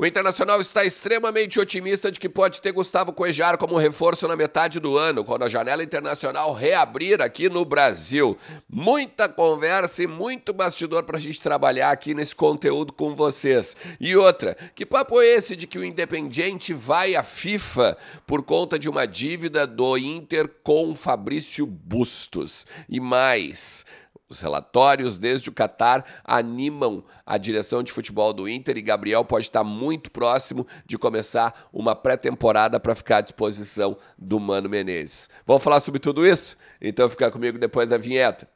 O Internacional está extremamente otimista de que pode ter Gustavo Coejar como reforço na metade do ano, quando a janela internacional reabrir aqui no Brasil. Muita conversa e muito bastidor para a gente trabalhar aqui nesse conteúdo com vocês. E outra, que papo é esse de que o Independiente vai à FIFA por conta de uma dívida do Inter com Fabrício Bustos? E mais. Os relatórios desde o Catar animam a direção de futebol do Inter e Gabriel pode estar muito próximo de começar uma pré-temporada para ficar à disposição do Mano Menezes. Vamos falar sobre tudo isso? Então fica comigo depois da vinheta.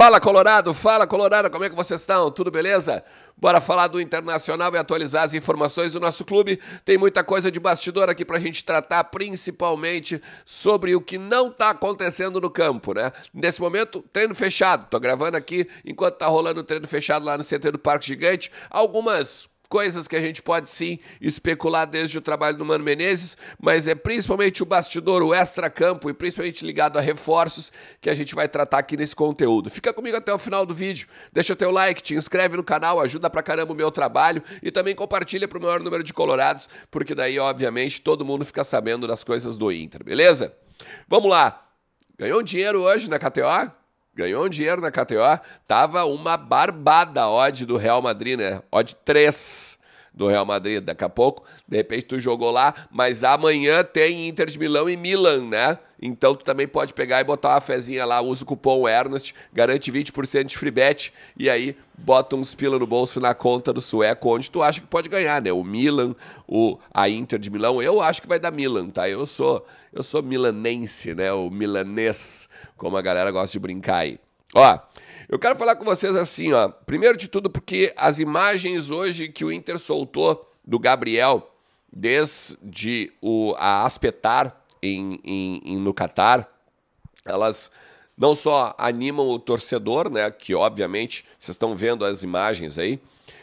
Fala Colorado, fala Colorado, como é que vocês estão? Tudo beleza? Bora falar do Internacional e atualizar as informações do nosso clube. Tem muita coisa de bastidor aqui pra gente tratar, principalmente sobre o que não tá acontecendo no campo, né? Nesse momento, treino fechado. Tô gravando aqui enquanto tá rolando o treino fechado lá no CT do Parque Gigante. Algumas coisas que a gente pode sim especular desde o trabalho do Mano Menezes, mas é principalmente o bastidor, o extra-campo e principalmente ligado a reforços que a gente vai tratar aqui nesse conteúdo. Fica comigo até o final do vídeo, deixa teu like, te inscreve no canal, ajuda pra caramba o meu trabalho e também compartilha pro maior número de colorados, porque daí, obviamente, todo mundo fica sabendo das coisas do Inter, beleza? Vamos lá. Ganhou dinheiro hoje na KTO? Ganhou um dinheiro na KTO, tava uma barbada a odd do Real Madrid, né? Odd 3 do Real Madrid. Daqui a pouco, de repente, tu jogou lá, mas amanhã tem Inter de Milão e Milan, né? Então tu também pode pegar e botar uma fezinha lá, usa o cupom Ernest, garante 20% de free bet e aí bota uns pila no bolso na conta do sueco, onde tu acha que pode ganhar, né? O Milan, o, a Inter de Milão, eu acho que vai dar Milan, tá? Eu sou, eu sou milanense, né? O milanês, como a galera gosta de brincar aí. Ó, eu quero falar com vocês assim, ó. Primeiro de tudo, porque as imagens hoje que o Inter soltou do Gabriel, desde o, a Aspetar em, em, em no Catar, elas não só animam o torcedor, né? Que obviamente vocês estão vendo as imagens aí,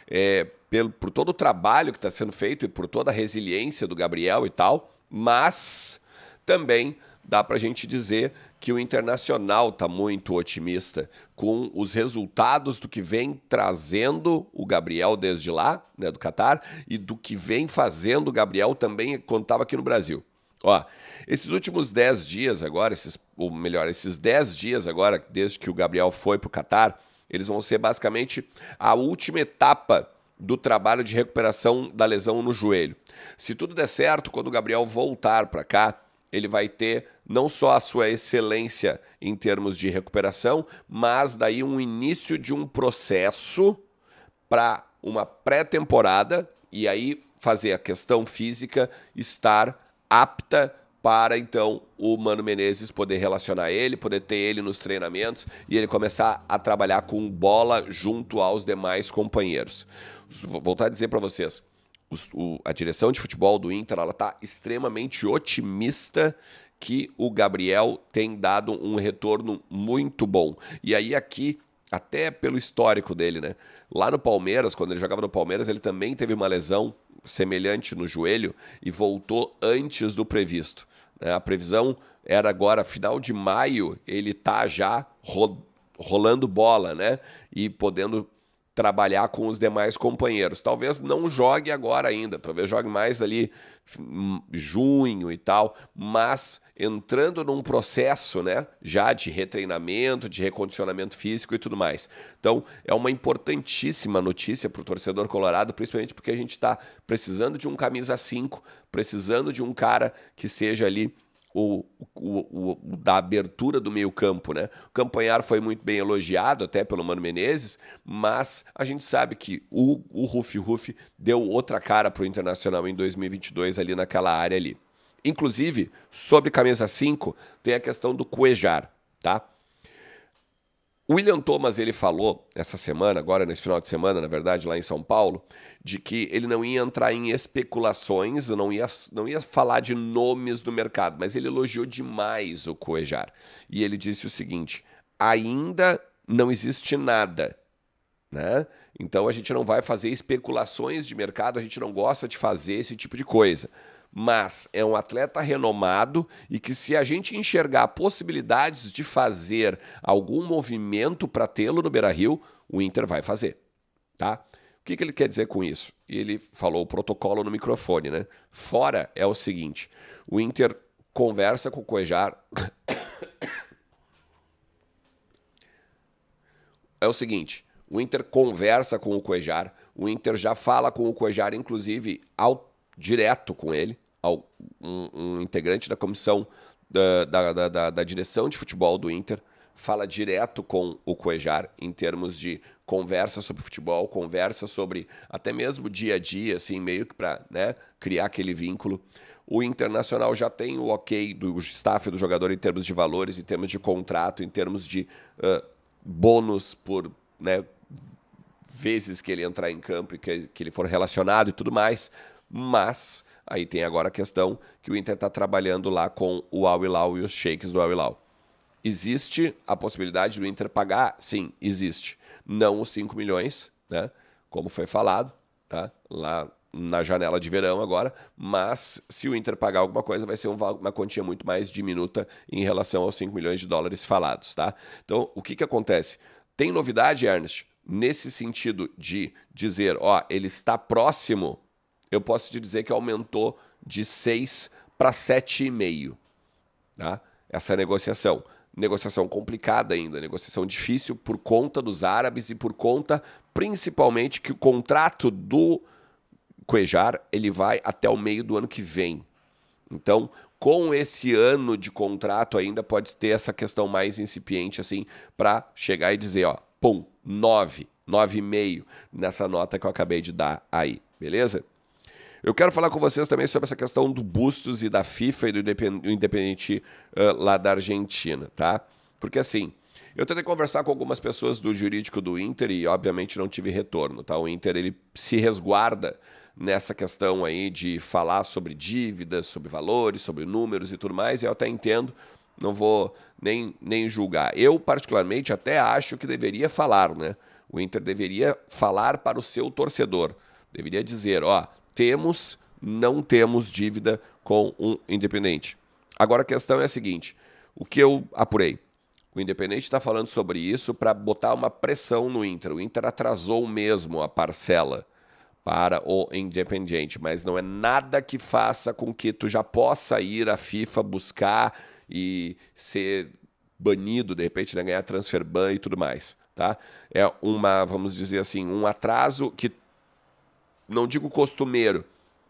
é, pelo, por todo o trabalho que está sendo feito e por toda a resiliência do Gabriel e tal, mas também dá para a gente dizer que o Internacional está muito otimista com os resultados do que vem trazendo o Gabriel desde lá, né, do Catar, e do que vem fazendo o Gabriel também quando estava aqui no Brasil. Ó, esses últimos 10 dias agora, esses, ou melhor, esses 10 dias agora, desde que o Gabriel foi para o Catar, eles vão ser basicamente a última etapa do trabalho de recuperação da lesão no joelho. Se tudo der certo, quando o Gabriel voltar para cá, ele vai ter não só a sua excelência em termos de recuperação, mas daí um início de um processo para uma pré-temporada e aí fazer a questão física estar apta para então o Mano Menezes poder relacionar ele, poder ter ele nos treinamentos e ele começar a trabalhar com bola junto aos demais companheiros. Vou voltar a dizer para vocês, o, a direção de futebol do Inter ela está extremamente otimista que o Gabriel tem dado um retorno muito bom. E aí aqui, até pelo histórico dele, né? Lá no Palmeiras, quando ele jogava no Palmeiras, ele também teve uma lesão semelhante no joelho e voltou antes do previsto. Né? A previsão era agora, final de maio, ele tá já ro rolando bola, né? E podendo trabalhar com os demais companheiros. Talvez não jogue agora ainda, talvez jogue mais ali hum, junho e tal, mas entrando num processo, né, já de retreinamento, de recondicionamento físico e tudo mais. Então, é uma importantíssima notícia para o torcedor colorado, principalmente porque a gente está precisando de um camisa 5, precisando de um cara que seja ali o, o, o, da abertura do meio-campo, né? O Campanhar foi muito bem elogiado até pelo Mano Menezes, mas a gente sabe que o, o Rufi Rufi deu outra cara para o Internacional em 2022 ali naquela área ali. Inclusive, sobre camisa 5, tem a questão do Cuejar, tá? William Thomas ele falou essa semana, agora nesse final de semana, na verdade, lá em São Paulo, de que ele não ia entrar em especulações, não ia, não ia falar de nomes do mercado, mas ele elogiou demais o Coejar. E ele disse o seguinte: ainda não existe nada. Né? Então a gente não vai fazer especulações de mercado, a gente não gosta de fazer esse tipo de coisa. Mas é um atleta renomado e que se a gente enxergar possibilidades de fazer algum movimento para tê-lo no Beira-Rio, o Inter vai fazer, tá? O que, que ele quer dizer com isso? E ele falou o protocolo no microfone, né? Fora é o seguinte, o Inter conversa com o Cuejar... é o seguinte, o Inter conversa com o Cuejar, o Inter já fala com o Cuejar, inclusive, ao, direto com ele, um, um integrante da comissão da, da, da, da, direção de futebol do Inter, fala direto com o Cuejar em termos de conversa sobre futebol, conversa sobre até mesmo dia a dia, assim, meio que para né, criar aquele vínculo. O Internacional já tem o ok do staff do jogador em termos de valores, em termos de contrato, em termos de uh, bônus por né, vezes que ele entrar em campo e que, que ele for relacionado e tudo mais. Mas aí tem agora a questão que o Inter está trabalhando lá com o Al Hilal e os shakes do Al Hilal. Existe a possibilidade do Inter pagar? Sim, existe. Não os 5 milhões, né? Como foi falado, tá? Lá na janela de verão agora, mas se o Inter pagar alguma coisa, vai ser uma quantia muito mais diminuta em relação aos 5 milhões de dólares falados, tá? Então, o que que acontece? Tem novidade, Ernest? Nesse sentido de dizer, ó, ele está próximo, eu posso te dizer que aumentou de 6 para 7,5, tá? Essa negociação negociação complicada ainda, negociação difícil por conta dos árabes e por conta principalmente que o contrato do Cuejar ele vai até o meio do ano que vem. Então, com esse ano de contrato ainda pode ter essa questão mais incipiente assim para chegar e dizer, ó, pum, 9, 9,5 nessa nota que eu acabei de dar aí, beleza? Eu quero falar com vocês também sobre essa questão do Bustos e da FIFA e do Independente uh, lá da Argentina, tá? Porque assim, eu tentei conversar com algumas pessoas do jurídico do Inter e obviamente não tive retorno, tá? O Inter ele se resguarda nessa questão aí de falar sobre dívidas, sobre valores, sobre números e tudo mais, e eu até entendo, não vou nem, nem julgar. Eu, particularmente, até acho que deveria falar, né? O Inter deveria falar para o seu torcedor. Deveria dizer, ó, temos, não temos dívida com um independente. Agora a questão é a seguinte: o que eu apurei? O Independente está falando sobre isso para botar uma pressão no Inter. O Inter atrasou mesmo a parcela para o Independente, mas não é nada que faça com que tu já possa ir à FIFA buscar e ser banido, de repente, né, ganhar transfer ban e tudo mais, tá? É uma, vamos dizer assim, um atraso que não digo costumeiro,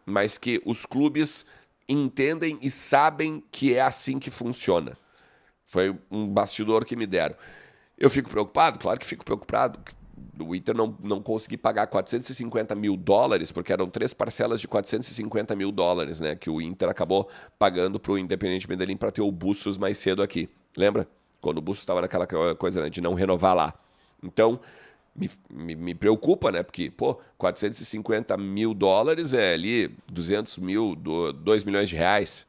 mas que os clubes entendem e sabem que é assim que funciona. Foi um bastidor que me deram. Eu fico preocupado? Claro que fico preocupado. O Inter não, não consegui pagar 450 mil dólares, porque eram três parcelas de 450 mil dólares, né? Que o Inter acabou pagando para o Independente Medellín para ter o Bustos mais cedo aqui. Lembra? Quando o Bustos estava naquela coisa né, de não renovar lá. Então, me, me, me, preocupa, né? Porque, pô, 450 mil dólares é ali 200 mil, 2 milhões de reais,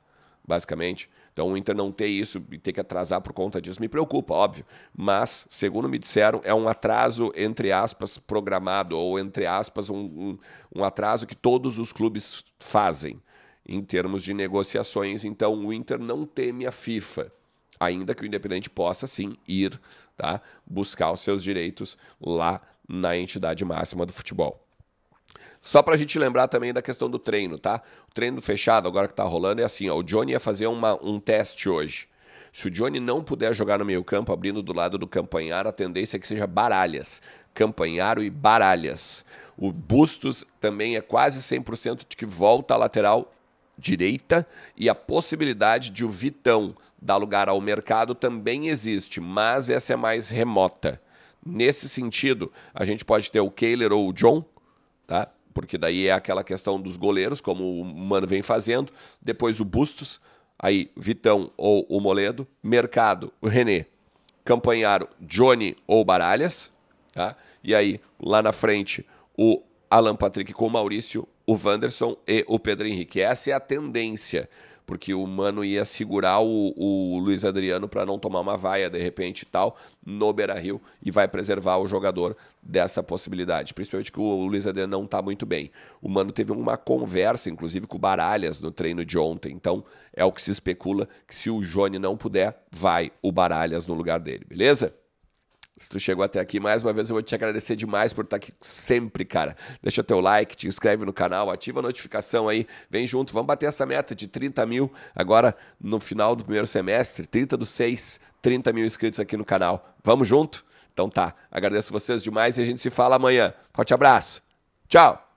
basicamente. Então o Inter não ter isso e ter que atrasar por conta disso me preocupa, óbvio. Mas, segundo me disseram, é um atraso, entre aspas, programado, ou entre aspas, um, um, um atraso que todos os clubes fazem em termos de negociações. Então o Inter não teme a FIFA, ainda que o Independente possa sim ir tá? buscar os seus direitos lá na entidade máxima do futebol. Só para a gente lembrar também da questão do treino, tá? O treino fechado, agora que está rolando, é assim: ó, o Johnny ia fazer uma, um teste hoje. Se o Johnny não puder jogar no meio-campo, abrindo do lado do Campanhar, a tendência é que seja Baralhas. Campanharo e Baralhas. O Bustos também é quase 100% de que volta à lateral direita e a possibilidade de o Vitão dar lugar ao mercado também existe, mas essa é mais remota. Nesse sentido, a gente pode ter o Kehler ou o John, tá? Porque daí é aquela questão dos goleiros, como o Mano vem fazendo, depois o Bustos, aí Vitão ou o Moledo, mercado, o René, Campanharo, Johnny ou Baralhas, tá? E aí lá na frente o Alan Patrick com o Maurício, o Wanderson e o Pedro Henrique. Essa é a tendência. porque o Mano ia segurar o, o Luiz Adriano para não tomar uma vaia de repente e tal no Beira-Rio e vai preservar o jogador dessa possibilidade, principalmente que o Luiz Adriano não está muito bem. O Mano teve uma conversa, inclusive, com o Baralhas no treino de ontem, então é o que se especula que se o Johnny não puder, vai o Baralhas no lugar dele, beleza? Se tu chegou até aqui, mais uma vez eu vou te agradecer demais por estar aqui sempre, cara. Deixa teu like, te inscreve no canal, ativa a notificação aí, vem junto, vamos bater essa meta de 30 mil agora no final do primeiro semestre, 30 do 6, 30 mil inscritos aqui no canal. Vamos junto? Então tá, agradeço vocês demais e a gente se fala amanhã. Forte abraço, tchau!